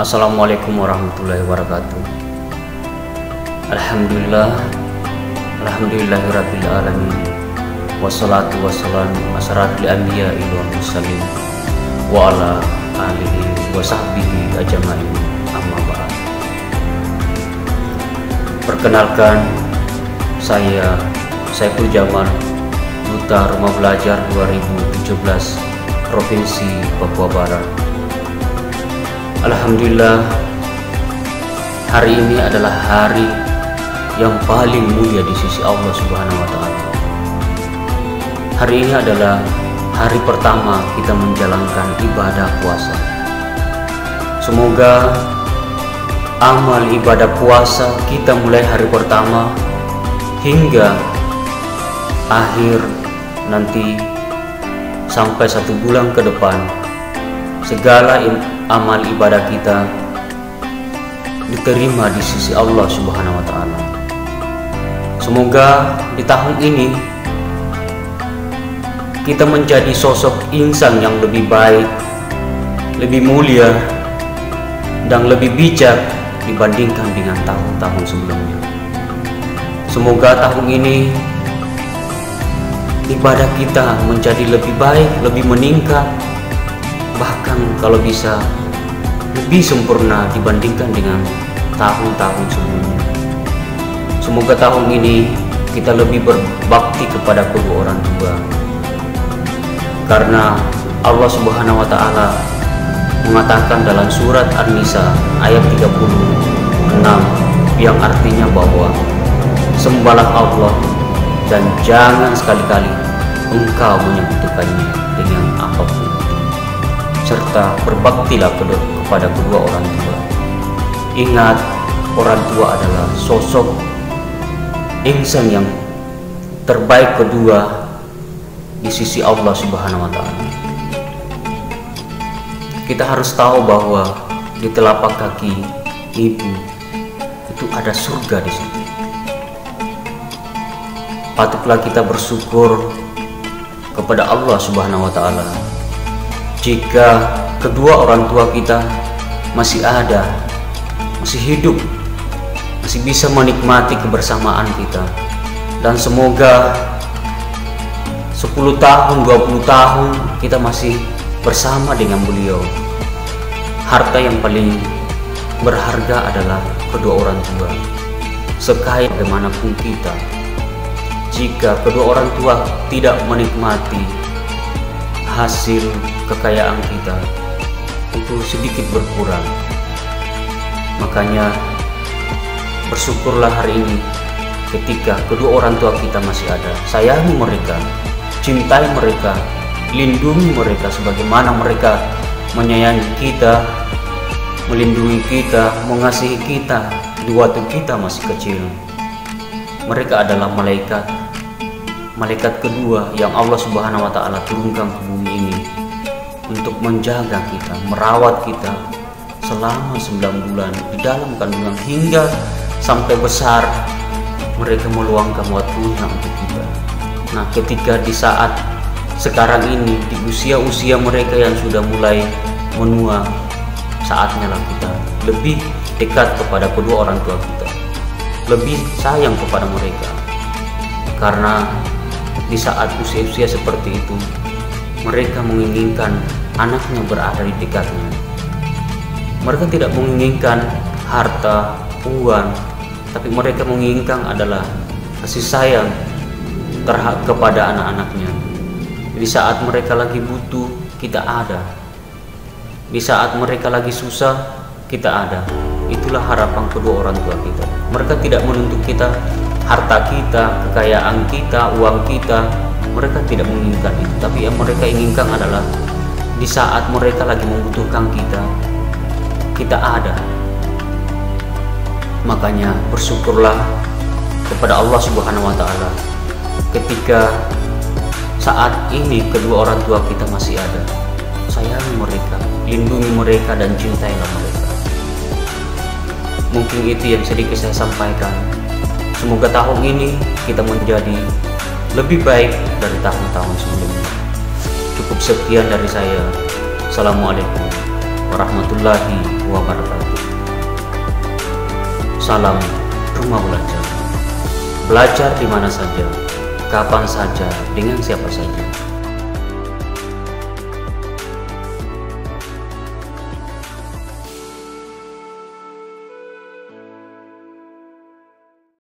Assalamualaikum warahmatullahi wabarakatuh. Alhamdulillah Alhamdulillahirabbil alamin. Wassalatu wassalamu asratil anbiya wa mursalin wa ala alihi wa sahbihi ajmain. Amma ba'd. Perkenalkan saya Saiful Jamal Duta Rumah Belajar 2017 Provinsi Papua Barat Alhamdulillah hari ini adalah hari yang paling mulia di sisi Allah Subhanahu wa taala. Hari ini adalah hari pertama kita menjalankan ibadah puasa. Semoga amal ibadah puasa kita mulai hari pertama hingga akhir nanti sampai satu bulan ke depan segala amal ibadah kita diterima di sisi Allah Subhanahu wa taala. Semoga di tahun ini kita menjadi sosok insan yang lebih baik, lebih mulia, dan lebih bijak dibandingkan dengan tahun-tahun sebelumnya. Semoga tahun ini ibadah kita menjadi lebih baik, lebih meningkat, bahkan kalau bisa lebih sempurna dibandingkan dengan tahun-tahun sebelumnya. Semoga tahun ini kita lebih berbakti kepada kedua orang tua karena Allah Subhanahu wa taala mengatakan dalam surat An-Nisa ayat 36 yang artinya bahwa sembahlah Allah dan jangan sekali-kali engkau menyebutkannya dengan apa pun serta berbaktilah kepada kedua orang tua ingat orang tua adalah sosok insan yang terbaik kedua di sisi Allah Subhanahu wa taala. Kita harus tahu bahwa di telapak kaki ibu itu ada surga di situ. Patutlah kita bersyukur kepada Allah Subhanahu wa taala jika kedua orang tua kita masih ada, masih hidup, masih bisa menikmati kebersamaan kita. Dan semoga 10 tahun, 20 tahun kita masih bersama dengan beliau. Harta yang paling berharga adalah kedua orang tua. Sekaya bagaimanapun kita, jika kedua orang tua tidak menikmati hasil kekayaan kita, itu sedikit berkurang. Makanya bersyukurlah hari ini ketika kedua orang tua kita masih ada. Sayangi mereka, cintai mereka, lindungi mereka sebagaimana mereka menyayangi kita, melindungi kita, mengasihi kita di waktu kita masih kecil. Mereka adalah malaikat, malaikat kedua yang Allah Subhanahu wa taala turunkan ke bumi ini untuk menjaga kita, merawat kita selama 9 bulan di dalam kandungan hingga sampai besar mereka meluangkan waktunya untuk kita. Nah, ketika di saat sekarang ini di usia-usia mereka yang sudah mulai menua, saatnya lah kita lebih dekat kepada kedua orang tua kita. Lebih sayang kepada mereka. Karena di saat usia-usia seperti itu, mereka menginginkan anaknya berada di dekatnya. Mereka tidak menginginkan harta, uang, tapi mereka menginginkan adalah kasih sayang terhadap kepada anak-anaknya. Di saat mereka lagi butuh, kita ada. Di saat mereka lagi susah, kita ada. Itulah harapan kedua orang tua kita. Mereka tidak menuntut kita harta kita, kekayaan kita, uang kita. Mereka tidak menginginkan itu, tapi yang mereka inginkan adalah di saat mereka lagi membutuhkan kita, kita ada. Makanya bersyukurlah kepada Allah Subhanahu wa taala ketika saat ini kedua orang tua kita masih ada sayangi mereka lindungi mereka dan cintailah mereka mungkin itu yang sedikit saya sampaikan semoga tahun ini kita menjadi lebih baik dari tahun-tahun sebelumnya cukup sekian dari saya Assalamualaikum warahmatullahi wabarakatuh. Salam Rumah Belajar. Belajar di mana saja, kapan saja, dengan siapa saja.